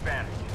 advantage.